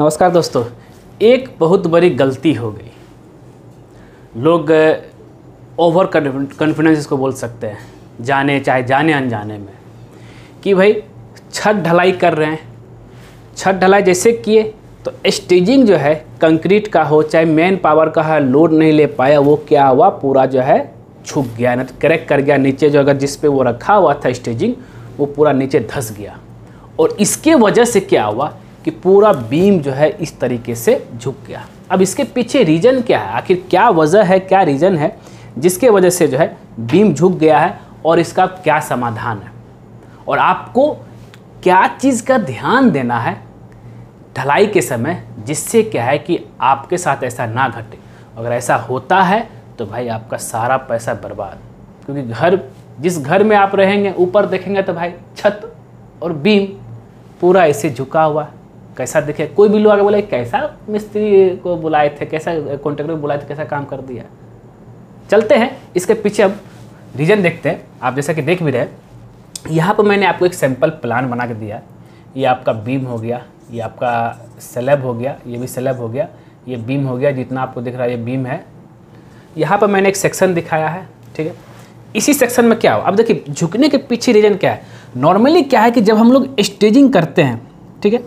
नमस्कार दोस्तों, एक बहुत बड़ी गलती हो गई। लोग ओवर कॉन्फिडेंस इसको बोल सकते हैं, जाने, चाहे जाने अनजाने में, कि भाई छत ढलाई कर रहे हैं। छत ढलाई जैसे किए तो स्टेजिंग जो है कंक्रीट का हो, चाहे मेन पावर का है लोड नहीं ले पाया, वो क्या हुआ? पूरा जो है छुप गया, ना तो क्रैक कर गया, नीचे जो अगर जिस पे वो रखा हुआ था स्टेजिंग वो पूरा नीचे धस गया। और इसके वजह से क्या हुआ? कि पूरा बीम जो है इस तरीके से झुक गया। अब इसके पीछे रीज़न क्या है? आखिर क्या वजह है, क्या रीज़न है जिसके वजह से जो है बीम झुक गया है और इसका क्या समाधान है? और आपको क्या चीज़ का ध्यान देना है ढलाई के समय जिससे क्या है कि आपके साथ ऐसा ना घटे। अगर ऐसा होता है तो भाई आपका सारा पैसा बर्बाद। क्योंकि घर, जिस घर में आप रहेंगे, ऊपर देखेंगे तो भाई छत और बीम पूरा ऐसे झुका हुआ है। कैसा दिखे? कोई भी लोग आगे बोले, कैसा मिस्त्री को बुलाए थे? कैसा कॉन्ट्रेक्टर को बुलाए थे? कैसा काम कर दिया? चलते हैं। इसके पीछे अब रीजन देखते हैं। आप जैसा कि देख भी रहे यहाँ पर मैंने आपको एक सैंपल प्लान बना के दिया। ये आपका बीम हो गया, ये आपका सेलेब हो गया, ये भी स्लैब हो गया, ये बीम हो गया, जितना आपको दिख रहा है ये बीम है। यहाँ पर मैंने एक सेक्शन दिखाया है, ठीक है? इसी सेक्शन में क्या हो? अब देखिए, झुकने के पीछे रीजन क्या है? नॉर्मली क्या है कि जब हम लोग स्टेजिंग करते हैं, ठीक है?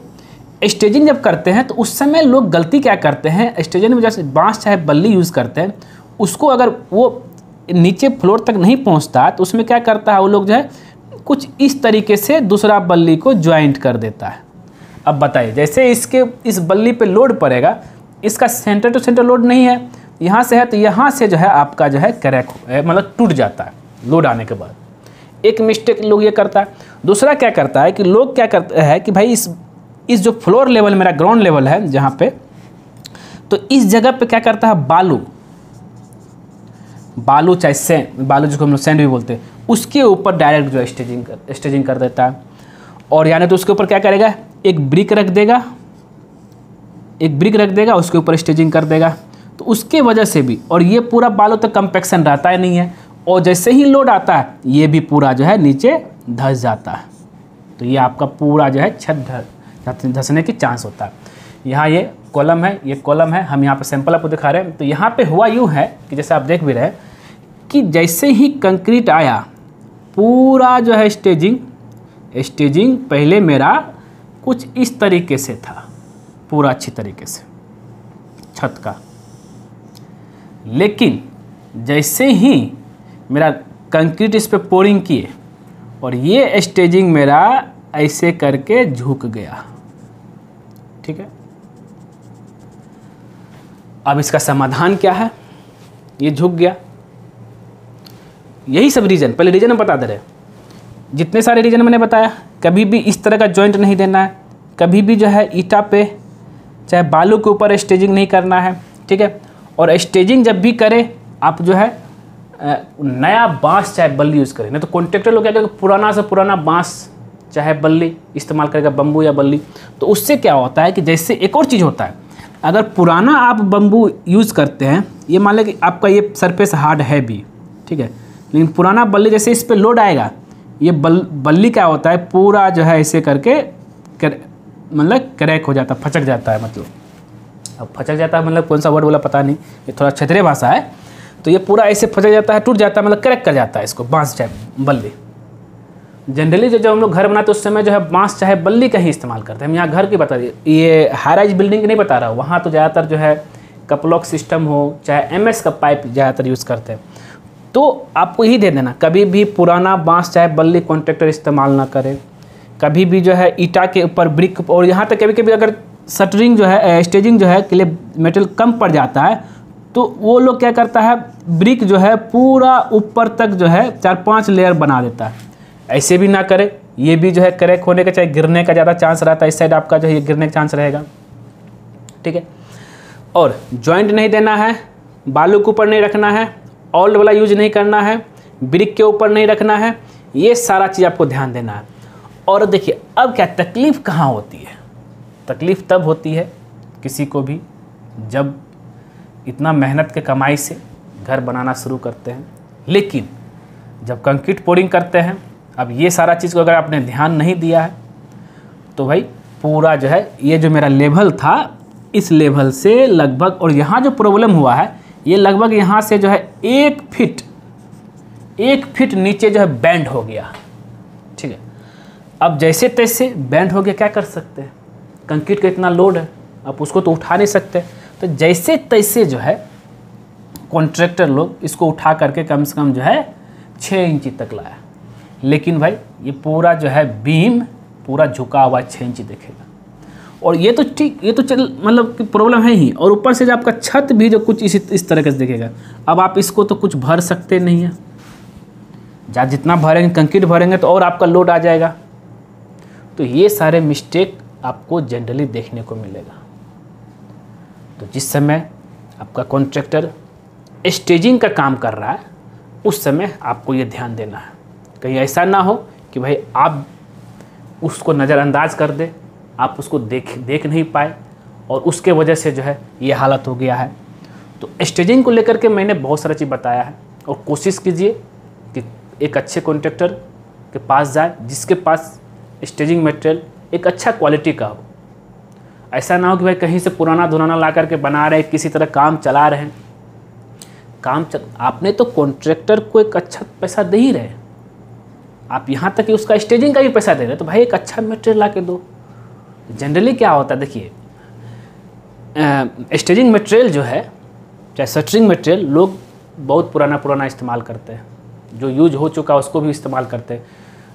स्टेजिंग जब करते हैं तो उस समय लोग गलती क्या करते हैं? स्टेजिंग में जैसे बाँस चाहे बल्ली यूज़ करते हैं, उसको अगर वो नीचे फ्लोर तक नहीं पहुँचता तो उसमें क्या करता है वो लोग जो है, कुछ इस तरीके से दूसरा बल्ली को ज्वाइंट कर देता है। अब बताइए, जैसे इसके, इस बल्ली पे लोड पड़ेगा, इसका सेंटर टू तो सेंटर लोड नहीं है, यहाँ से है तो यहाँ से जो है आपका जो है क्रैक मतलब टूट जाता है, लोड आने के बाद। एक मिस्टेक लोग ये करता है। दूसरा क्या करता है कि लोग क्या करते हैं कि भाई इस इस जो फ्लोर लेवल मेरा ग्राउंड लेवल है जहाँ पे तो इस जगह पे क्या करता है बालू बालू चाहे सैंड बालू जिसको हम लोग सैंड भी बोलते हैं, उसके ऊपर डायरेक्ट जो स्टेजिंग कर स्टेजिंग कर देता है। और यानी तो उसके ऊपर क्या करेगा, एक ब्रिक रख देगा, एक ब्रिक रख देगा, उसके ऊपर स्टेजिंग कर देगा। तो उसके वजह से भी, और ये पूरा बालों तक कंपेक्शन रहता ही नहीं है, और जैसे ही लोड आता है, ये भी पूरा जो है नीचे धस जाता है। तो ये आपका पूरा जो है छत धसने की चांस होता है। यहाँ ये कॉलम है, ये कॉलम है, हम यहाँ पर सैंपल आपको दिखा रहे हैं। तो यहाँ पे हुआ यूँ है कि जैसे आप देख भी रहे कि जैसे ही कंक्रीट आया, पूरा जो है स्टेजिंग स्टेजिंग पहले मेरा कुछ इस तरीके से था, पूरा अच्छी तरीके से, छत का। लेकिन जैसे ही मेरा कंक्रीट इस पर पोरिंग किए और ये स्टेजिंग मेरा ऐसे करके झुक गया। ठीक है? अब इसका समाधान क्या है? ये झुक गया। यही सब रीज़न पहले रीज़न हम बता दे रहे जितने सारे रीज़न मैंने बताया, कभी भी इस तरह का जॉइंट नहीं देना है। कभी भी जो है ईटा पे, चाहे बालू के ऊपर स्टेजिंग नहीं करना है, ठीक है? और स्टेजिंग जब भी करें, आप जो है नया बाँस, चाहे बल्ली यूज़ करें। नहीं तो कॉन्ट्रेक्टर लोग क्या करेंगे पुराना से पुराना बाँस चाहे बल्ली इस्तेमाल करेगा बम्बू या बल्ली तो उससे क्या होता है कि जैसे एक और चीज़ होता है। अगर पुराना आप बम्बू यूज़ करते हैं ये मान लें कि आपका ये सरफेस हार्ड है भी ठीक है लेकिन पुराना बल्ली जैसे इस पर लोड आएगा ये बल बल्ली क्या होता है पूरा जो है ऐसे करके कर, मतलब क्रैक हो जाता है फचक जाता है मतलब। अब फचक जाता है मतलब कौन सा वर्ड बोला पता नहीं ये थोड़ा क्षेत्रीय भाषा है तो ये पूरा ऐसे फचक जाता है टूट जाता है मतलब क्रैक कर जाता है इसको बाँस चाहे बल्ली। जनरली जो जब हम लोग घर बनाते उस समय जो है बाँस चाहे बल्ली का ही इस्तेमाल करते हैं। हम यहाँ घर की बता दिए ये हाई राइज बिल्डिंग नहीं बता रहा वहाँ तो ज़्यादातर जो है कपलॉक सिस्टम हो, चाहे एमएस का पाइप ज़्यादातर यूज़ करते हैं। तो आपको यही दे देना, कभी भी पुराना बाँस चाहे बल्ली कॉन्ट्रेक्टर इस्तेमाल ना करें। कभी भी जो है ईटा के ऊपर ब्रिक और यहाँ तक कभी कभी अगर शटरिंग जो है स्टेजिंग जो है के लिए मेटल कम पड़ जाता है तो वो लोग क्या करता है ब्रिक जो है पूरा ऊपर तक जो है चार पाँच लेयर बना देता है। ऐसे भी ना करे, ये भी जो है क्रैक होने का, चाहे गिरने का ज़्यादा चांस रहता है, इस साइड आपका जो है गिरने का चांस रहेगा। ठीक है? और जॉइंट नहीं देना है, बालू के ऊपर नहीं रखना है ऑल्ड वाला यूज़ नहीं करना है ब्रिक के ऊपर नहीं रखना है, ये सारा चीज़ आपको ध्यान देना है। और देखिए, अब क्या तकलीफ़ कहाँ होती है? तकलीफ़ तब होती है किसी को भी जब इतना मेहनत के कमाई से घर बनाना शुरू करते हैं। लेकिन जब कंक्रीट पोरिंग करते हैं अब ये सारा चीज़ को अगर आपने ध्यान नहीं दिया है तो भाई पूरा जो है, ये जो मेरा लेवल था, इस लेवल से लगभग, और यहाँ जो प्रॉब्लम हुआ है, ये लगभग यहाँ से जो है एक फिट एक फिट नीचे जो है बैंड हो गया। ठीक है? अब जैसे तैसे बैंड हो गया, क्या कर सकते हैं? कंक्रीट का इतना लोड है, आप उसको तो उठा नहीं सकते। तो जैसे तैसे जो है कॉन्ट्रैक्टर लोग इसको उठा करके कम से कम जो है छः इंची तक लाया। लेकिन भाई, ये पूरा जो है बीम पूरा झुका हुआ छः इंच देखेगा। और ये तो ठीक, ये तो चल मतलब कि प्रॉब्लम है ही। और ऊपर से जो आपका छत भी जो कुछ इसी, इस तरह से देखेगा। अब आप इसको तो कुछ भर सकते नहीं हैं। जहाँ जितना भरेंगे, कंक्रीट भरेंगे तो और आपका लोड आ जाएगा। तो ये सारे मिस्टेक आपको जनरली देखने को मिलेगा। तो जिस समय आपका कॉन्ट्रैक्टर स्टेजिंग का काम कर रहा है, उस समय आपको ये ध्यान देना है। कहीं ऐसा ना हो कि भाई आप उसको नज़रअंदाज कर दे, आप उसको देख देख नहीं पाए और उसके वजह से जो है ये हालत हो गया है। तो स्टेजिंग को लेकर के मैंने बहुत सारा चीज़ बताया है और कोशिश कीजिए कि एक अच्छे कॉन्ट्रैक्टर के पास जाए, जिसके पास स्टेजिंग मटेरियल एक अच्छा क्वालिटी का हो। ऐसा ना हो कि भाई कहीं से पुराना धुराना ला करके बना रहे किसी तरह काम चला रहे हैं। काम चल, आपने तो कॉन्ट्रैक्टर को एक अच्छा पैसा दे ही रहे आप यहाँ तक कि उसका स्टेजिंग का भी पैसा दे रहे तो भाई एक अच्छा मटेरियल ला के दो। जनरली क्या होता है, देखिए स्टेजिंग मटेरियल जो है, चाहे सटरिंग मटेरियल लोग बहुत पुराना पुराना इस्तेमाल करते हैं। जो यूज़ हो चुका है, उसको भी इस्तेमाल करते हैं।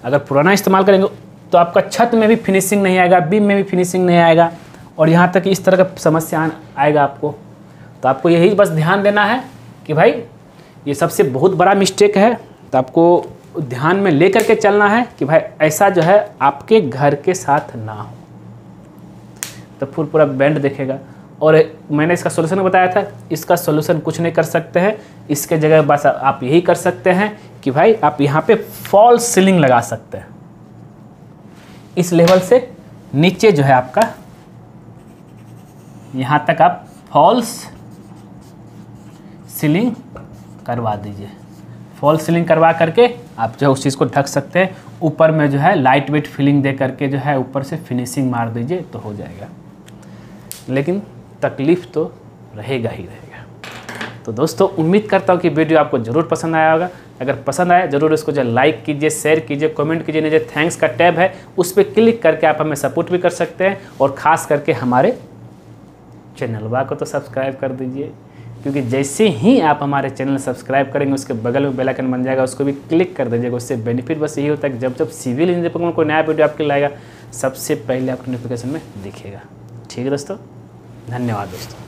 अगर पुराना इस्तेमाल करेंगे तो आपका छत में भी फिनिशिंग नहीं आएगा बीम में भी फिनिशिंग नहीं आएगा, और यहाँ तक इस तरह का समस्या आएगा आपको। तो आपको यही बस ध्यान देना है कि भाई, ये सबसे बहुत बड़ा मिस्टेक है तो आपको ध्यान में लेकर के चलना है कि भाई ऐसा जो है आपके घर के साथ ना हो। तो फुल पूरा बैंड देखेगा। और मैंने इसका सोल्यूशन बताया था, इसका सोल्यूशन कुछ नहीं कर सकते हैं। इसके जगह बस आप यही कर सकते हैं कि भाई आप यहाँ पे फॉल सीलिंग लगा सकते हैं। इस लेवल से नीचे जो है आपका, यहाँ तक आप फॉल्स सीलिंग करवा दीजिए। फॉल सीलिंग करवा करके आप जो है उस चीज़ को ढक सकते हैं। ऊपर में जो है लाइट वेट फिलिंग दे करके जो है ऊपर से फिनिशिंग मार दीजिए तो हो जाएगा। लेकिन तकलीफ़ तो रहेगा ही रहेगा। तो दोस्तों, उम्मीद करता हूँ कि वीडियो आपको ज़रूर पसंद आया होगा। अगर पसंद आया, ज़रूर इसको जो लाइक कीजिए शेयर कीजिए कमेंट कीजिए, नीचे थैंक्स का टैब है, उस पर क्लिक करके आप हमें सपोर्ट भी कर सकते हैं। और ख़ास करके हमारे चैनल को तो सब्सक्राइब कर दीजिए। क्योंकि जैसे ही आप हमारे चैनल सब्सक्राइब करेंगे, उसके बगल में बेलाइकन बन जाएगा, उसको भी क्लिक कर दीजिएगा, उससे बेनिफिट बस यही होता है कि जब जब सिविल इंजीनियर को नया वीडियो आपके लाएगा, सबसे पहले आपको नोटिफिकेशन में दिखेगा। ठीक है दोस्तों? धन्यवाद दोस्तों।